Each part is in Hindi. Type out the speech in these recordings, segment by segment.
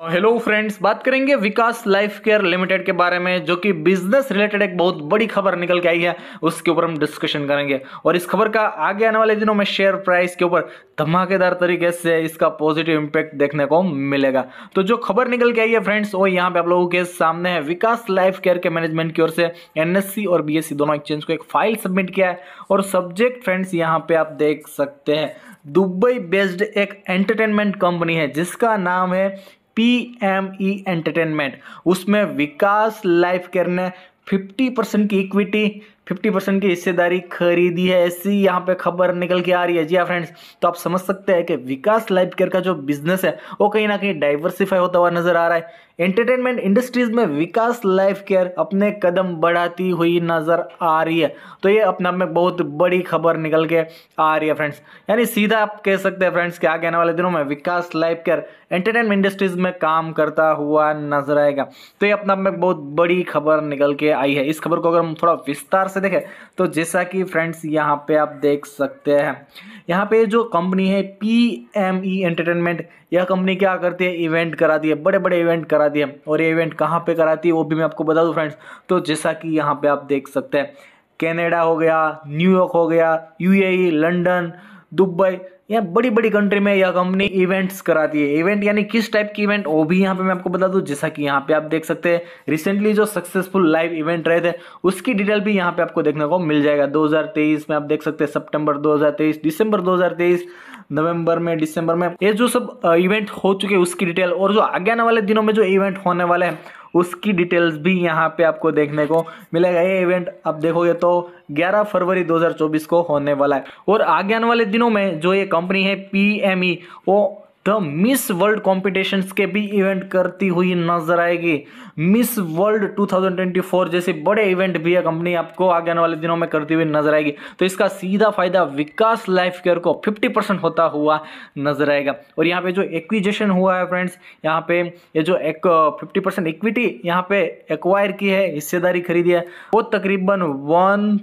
हेलो फ्रेंड्स बात करेंगे विकास लाइफ केयर लिमिटेड के बारे में, जो कि बिज़नेस रिलेटेड एक बहुत बड़ी खबर निकल के आई है, उसके ऊपर हम डिस्कशन करेंगे। और इस खबर का आगे आने वाले दिनों में शेयर प्राइस के ऊपर धमाकेदार तरीके से इसका पॉजिटिव इम्पैक्ट देखने को मिलेगा। तो जो खबर निकल के आई है फ्रेंड्स वो यहाँ पे आप लोगों के सामने है। विकास लाइफ केयर के मैनेजमेंट की ओर से एनएससी और बीएससी दोनों एक्सचेंज को एक फ़ाइल सबमिट किया है। और सब्जेक्ट फ्रेंड्स यहाँ पे आप देख सकते हैं, दुबई बेस्ड एक एंटरटेनमेंट कंपनी है, जिसका नाम है पी एम ई एंटरटेनमेंट उसमें विकास लाइफ केयर ने फिफ्टी परसेंट की इक्विटी फिफ्टी परसेंट की हिस्सेदारी खरीदी है, ऐसी यहाँ पे खबर निकल के आ रही है। जी हाँ फ्रेंड्स तो आप समझ सकते हैं कि विकास लाइफ केयर का जो बिज़नेस है, वो कहीं ना कहीं डाइवर्सिफाई होता हुआ नज़र आ रहा है। एंटरटेनमेंट इंडस्ट्रीज़ में विकास लाइफ केयर अपने कदम बढ़ाती हुई नज़र आ रही है। तो ये अपने आप में बहुत बड़ी खबर निकल के आ रही है फ्रेंड्स यानी सीधा आप कह सकते हैं फ्रेंड्स कि आगे आने वाले दिनों में Vikas life care entertainment industries में काम करता हुआ नज़र आएगा। तो ये अपने आप में बहुत बड़ी खबर निकल के आई है। इस खबर को अगर हम थोड़ा विस्तार से देखें तो जैसा कि फ्रेंड्स यहाँ पे आप देख सकते हैं। यहाँ पे जो कंपनी है पी एम ई एंटरटेनमेंट यह कंपनी क्या करती है? इवेंट कराती है बड़े बड़े इवेंट कराती है। और ये इवेंट कहाँ पे कराती है, वो भी मैं आपको बता दूँ फ्रेंड्स तो जैसा कि यहाँ पे आप देख सकते हैं कैनेडा हो गया न्यूयॉर्क हो गया यूएई लंदन दुबई यहाँ बड़ी बड़ी कंट्री में यह कंपनी इवेंट्स कराती है। इवेंट यानी किस टाइप की इवेंट वो भी यहाँ पे मैं आपको बता दूँ, जैसा कि यहाँ पे आप देख सकते हैं। रिसेंटली जो सक्सेसफुल लाइव इवेंट रहे थे, उसकी डिटेल भी यहाँ पे आपको देखने को मिल जाएगा। 2023 में आप देख सकते हैं सितंबर 2023 दिसंबर 2023 नवंबर में दिसंबर में। ये जो सब इवेंट हो चुके हैं, उसकी डिटेल और जो आगे आने वाले दिनों में जो इवेंट होने वाले हैं उसकी डिटेल्स भी यहाँ पे आपको देखने को मिलेगा। ये इवेंट आप देखोगे तो 11 फरवरी 2024 को होने वाला है। और आगे आने वाले दिनों में जो ये कंपनी है पीएमई वो द मिस वर्ल्ड कॉम्पिटिशन के भी इवेंट करती हुई नज़र आएगी। मिस वर्ल्ड 2024 जैसे बड़े इवेंट भी है कंपनी आपको आगे आने वाले दिनों में करती हुई नज़र आएगी। तो इसका सीधा फ़ायदा विकास लाइफ केयर को 50 परसेंट होता हुआ नज़र आएगा। और यहाँ पे जो एक्विजेशन हुआ है फ्रेंड्स यहाँ पे ये जो एक फिफ्टी परसेंट इक्विटी यहाँ पे एक्वायर की है, हिस्सेदारी खरीदी है, वो तकरीबन वन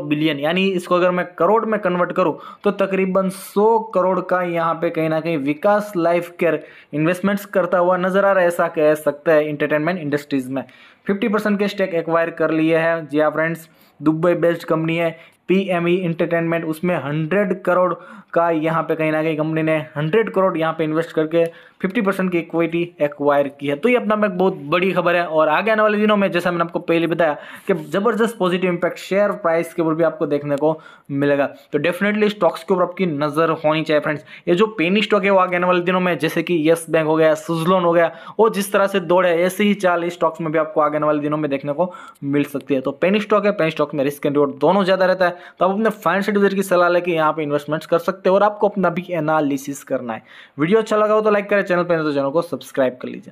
बिलियन यानी इसको अगर मैं करोड़ में कन्वर्ट करूँ तो तकरीबन सौ करोड़ का यहाँ पे कहीं ना कहीं विकास लाइफ केयर इन्वेस्टमेंट्स करता हुआ नज़र आ रहा है, ऐसा कह सकता है इंटरटेनमेंट इंडस्ट्रीज़ में। 50 परसेंट के स्टेक एक्वायर कर लिए हैं। जी हाँ फ्रेंड्स दुबई बेस्ड कंपनी है। पी एम ई इंटरटेनमेंट उसमें हंड्रेड करोड़ का यहाँ पे कहीं ना कहीं कंपनी ने हंड्रेड करोड़ यहाँ पे इन्वेस्ट करके फिफ्टी परसेंट की इक्विटी एक्वायर की है। तो ये अपना में बहुत बड़ी खबर है और आगे आने वाले दिनों में, जैसा मैंने आपको पहले बताया कि ज़बरदस्त पॉजिटिव इंपैक्ट शेयर प्राइस के ऊपर भी आपको देखने को मिलेगा। तो डेफिनेटली स्टॉक्स के ऊपर आपकी नज़र होनी चाहिए फ्रेंड्स ये जो पेनी स्टॉक है वो आगे आने वाले दिनों में, जैसे कि येस बैंक हो गया सुजलोन हो गया, वो जिस तरह से दौड़े ऐसे ही चाल इस स्टॉक्स में भी आपको आगे आने वाले दिनों में देखने को मिल सकती है। तो पेनी स्टॉक है पेनी स्टॉक में रिस्क एंड रिवॉर्ड दोनों ज़्यादा रहता है। तो आप अपने फाइनेंशियल एडवाइजर की सलाह लेके यहाँ पे इन्वेस्टमेंट्स कर सकते हो और आपको अपना भी एनालिसिस करना है। वीडियो अच्छा लगा हो तो लाइक करें, चैनल पर तो चैनल को सब्सक्राइब कर लीजिए।